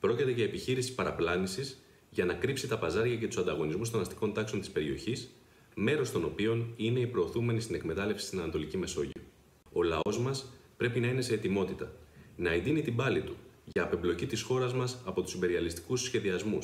Πρόκειται για επιχείρηση παραπλάνησης για να κρύψει τα παζάρια και τους ανταγωνισμούς των αστικών τάξεων της περιοχής, μέρος των οποίων είναι οι προωθούμενοι στην εκμετάλλευση στην Ανατολική Μεσόγειο. Ο λαός μας πρέπει να είναι σε ετοιμότητα, να εντείνει την πάλη του για απεμπλοκή της χώρας μας από τους υπεριαλιστικούς σχεδιασμούς